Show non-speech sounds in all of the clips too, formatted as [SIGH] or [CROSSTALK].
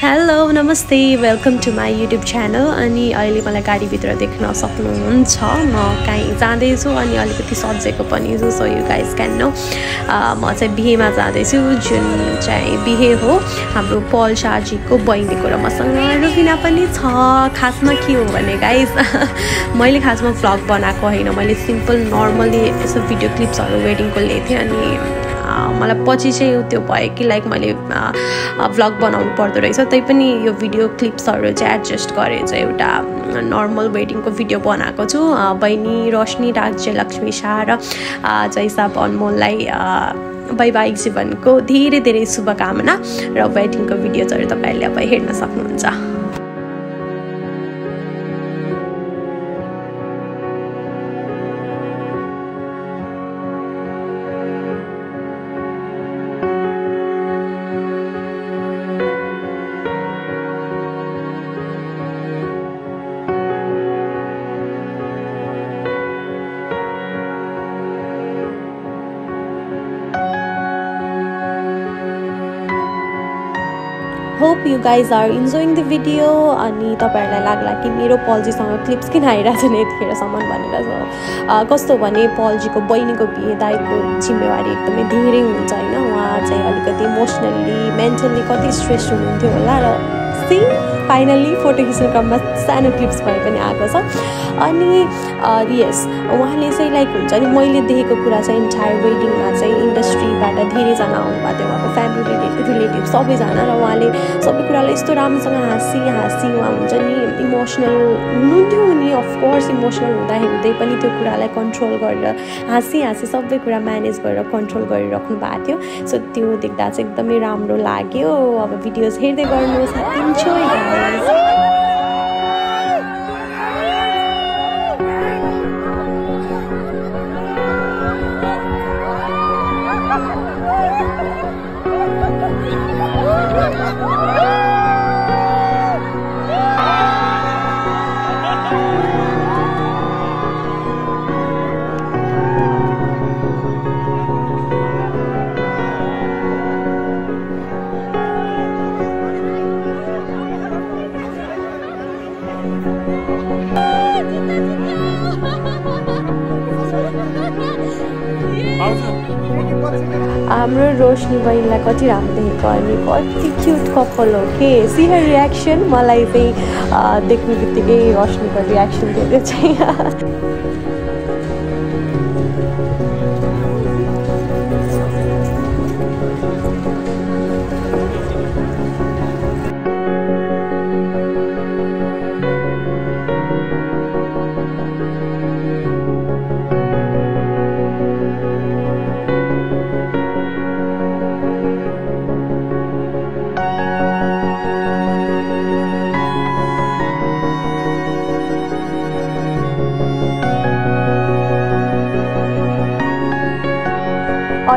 Hello नमस्ते welcome to my YouTube channel अनि अहिले मलाई गाडीभित्र देख्न सक्नुहुन्छ। म काहीँ जाँदैछु अनि अलिकति सजेको पनि छु। So you guys can know म चाहिँ बिहेमा जाँदैछु। जुन चाहिँ बिहे हो हाम्रो पल शाहजीको बहिनीको र मसँग रुबिना पनि छ। खासमा के हो भने गाइज [LAUGHS] मैले खासमा भ्लग बनाएको होइन। मैले सिम्पल नर्मली यसो भिडियो क्लिप्सहरू वेडिङको लिएको थिएँ अनि मलाई पछि चाहिँ त्यो भयो कि लाइक मैले भ्लग बनाउनु पर्दो रहेछ। तैपनि यो भिडियो क्लिप्सहरू चाहिँ एडजस्ट गरेर चाहिँ एउटा नर्मल वेडिङको भिडियो बनाएको छु। बहिनी रोशनी राज्य लक्ष्मी शाह र जैसाब अनमोललाई वैवाहिक जीवनको धेरै धेरै शुभकामना र वेडिङको भिडियोजहरू तपाईँहरूले अब हेर्न सक्नुहुन्छ। Hope you guys are enjoying the video अनि तपाईँहरूलाई लाग्ला कि मेरो पल्जीसँग क्लिप्स किन आइरहेको छ यतिखेरसम्म भनेर कस्तो भने पल्जीको बहिनीको बिहे दाईको जिम्मेवारी एकदमै धेरै हुन्छ होइन। उहाँ चाहिँ अलिकति इमोसनल्ली मेन्टल्ली कति स्ट्रेस हुनुहुन्थ्यो होला र सेम फाइनल्ली फोटो खिच्ने क्रममा सानो क्लिप्स भए पनि आएको छ। अनि यस उहाँले चाहिँ लाइक हुन्छ नि मैले देखेको कुरा चाहिँ इन्टायर वेडिङमा चाहिँ इन्डस्ट्रीबाट धेरैजना आउनुभएको थियो। उहाँको फ्यामिली रिलेटिभ सबैजना र उहाँले कुरालाई यस्तो राम्रोसँग हाँसी हाँसी उहाँ हुन्छ नि इमोसनल हुनुहुन्थ्यो नि अफकोर्स इमोसनल हुँदाखेरि पनि त्यो कुरालाई कन्ट्रोल गरेर हाँसी हाँसी सबै कुरा म्यानेज गरेर कन्ट्रोल गरिराख्नु भएको थियो सो त्यो देख्दा चाहिँ एकदमै राम्रो लाग्यो। अब भिडियोज हेर्दै गर्नुहोस् इन्जोय हाम्रो रोशनी बहिनीलाई कति राम्रो देखेको अनि कति क्युट कपाल हो के? सिहर रियाक्सन मलाई चाहिँ देख्ने बित्तिकै रोशनीको रियाक्सन दिएको चाहिँ। [LAUGHS]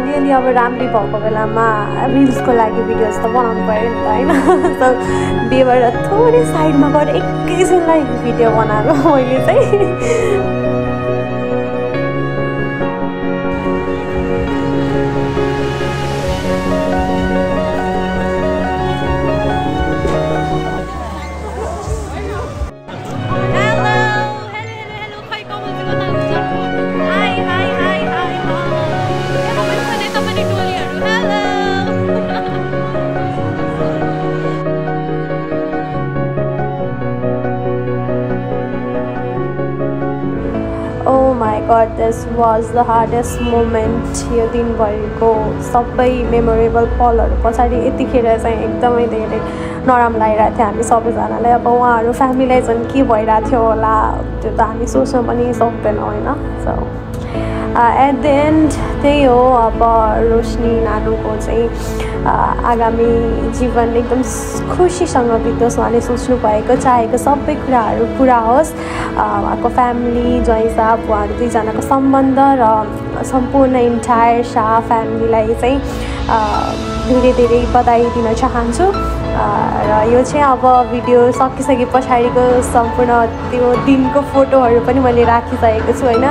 अलिअलि अब राम्री भएको बेलामा रिल्सको लागि भिडियोज त बनाउनु पऱ्यो नि त होइन? [LAUGHS] सो बिहेबाट थोरै साइडमा गएर एकैछिनलाई भिडियो बनाएको [LAUGHS] मैले चाहिँ। God this was the hardest moment यो दिनभरिको सबै मेमोरेबल पलहरू पछाडि यतिखेर चाहिँ एकदमै धेरै नराम्रो लागिरहेको थियो हामी सबैजनालाई। अब उहाँहरू फ्यामिलीलाई चाहिँ के भइरहेको थियो होला त्यो त हामी सोच्न पनि सक्दैनौँ होइन? सो एट द एन्ड त्यही हो अब रोशनी नानुको चाहिँ आगामी जीवन एकदम खुसीसँग बितोस् उहाँले सोच्नु भएको चाहेको सबै कुराहरू पुरा होस्। उहाँको फ्यामिली जयसा उहाँहरू दुईजनाको सम्बन्ध र सम्पूर्ण इन्टायर शाह फ्यामिलीलाई चाहिँ धेरै धेरै बधाई दिन चाहन्छु। र यो चाहिँ अब भिडियो सकिसके पछाडिको सम्पूर्ण त्यो दिनको फोटोहरू पनि मैले राखिसकेको छु होइन?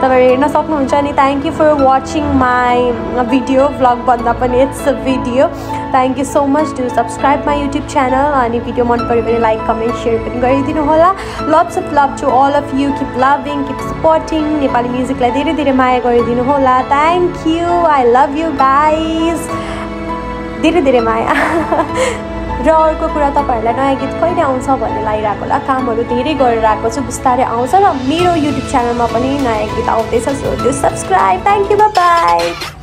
तपाईँहरू हेर्न सक्नुहुन्छ अनि thank you for watching my video vlog भन्दा पनि it's a video thank you so much do subscribe my YouTube channel अनि भिडियो मन पऱ्यो भने लाइक कमेन्ट सेयर पनि गरिदिनु होला। Lots of love to all of you keep loving keep supporting Nepali म्युजिकलाई धेरै धेरै माया गरिदिनु होला। Thank you I love you guys धेरै धेरै माया। र अर्को कुरा तपाईँहरूलाई नयाँ गीत कहिले आउँछ भन्ने लागिरहेको होला कामहरू धेरै गरेर आएको छु बिस्तारै आउँछ र मेरो युट्युब च्यानलमा पनि नयाँ गीत आउँदैछ सो त्यो सब्सक्राइब थ्याङ्क यू बाई